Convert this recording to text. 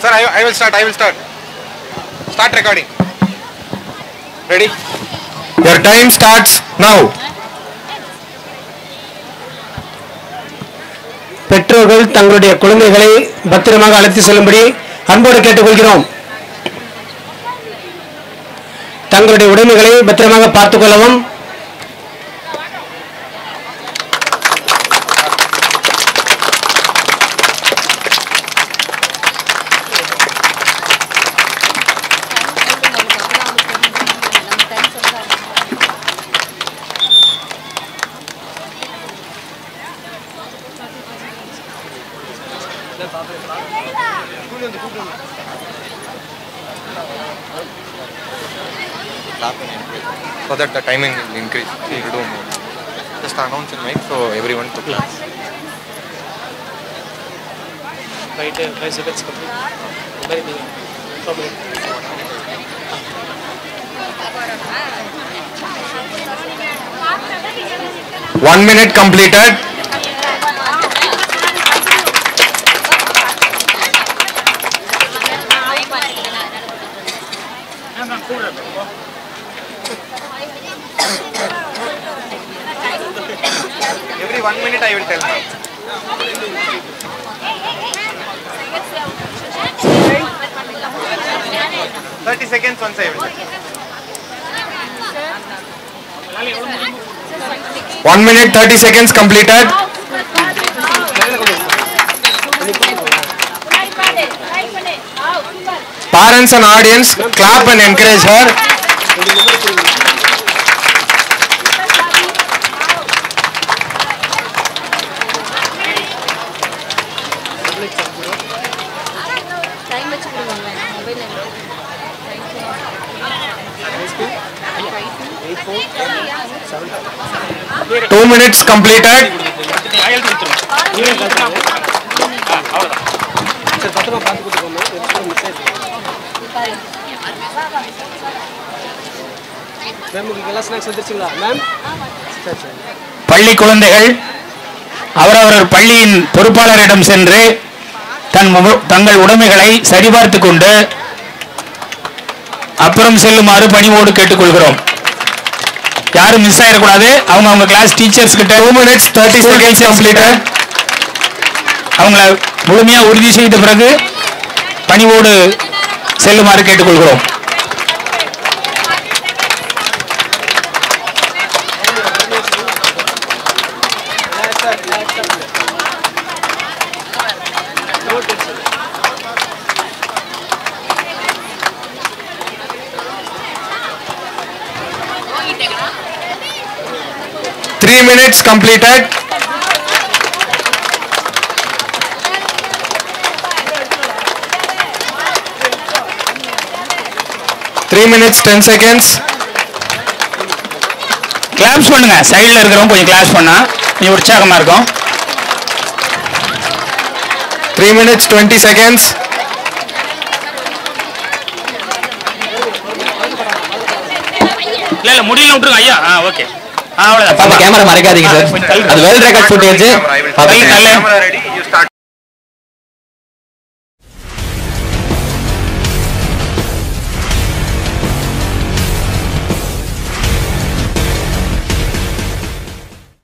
Sir, I, I will start. I will start. Start recording. Ready? Your time starts now. பெற்றோர்கள் தங்களுடைய குழந்தைகளை பத்திரமாக அழைத்து செல்லும்படி அன்போடு கேட்டுக்கொள்கிறோம் தங்களுடைய உடைமைகளை பத்திரமாக பார்த்துக் So that the timing will increase. You do more. Just announce in mic so everyone to class. Right, five seconds complete. Very big. Complete. One minute completed. Every one minute I will tell now. Thirty seconds once I will tell. One minute thirty seconds completed. Parents and audience clap and encourage her. Two minutes completed பள்ளி குழந்தைகள் அவரவர் பள்ளியின் பொறுப்பாளரிடம் சென்று தன் மு- தங்கள் உடைமைகளை சரிபார்த்து கொண்டு அப்புறம் செல்லுமாறு பணிவோடு கேட்டுக்கொள்கிறோம். யாரும் மிஸ் ஆயிடக்கூடாது அவங்க அவங்க கிளாஸ் டீச்சர்ஸ் கிட்ட Two minutes thirty seconds completed. அவங்கள முழுமையா உறுதி செய்த பிறகு பணிவோடு செல்லுமாறு கேட்டுக்கொள்கிறோம் Three minutes completed. Three minutes ten seconds. Claps பண்ணுங்க சைடில் இருக்கிறவங்க கொஞ்சம் கிளாப்ஸ் பண்ணா கொஞ்சம் உற்சாகமா இருக்கும் Three minutes twenty seconds. இல்ல முடியல விட்டுருங்க. ஐயா ஆ ஓகே. அவ்வளவுதான். கேமரா மறைக்காதீங்க சார் அது வெல் ரெக்கார்ட் ஃபுட்டேஜ்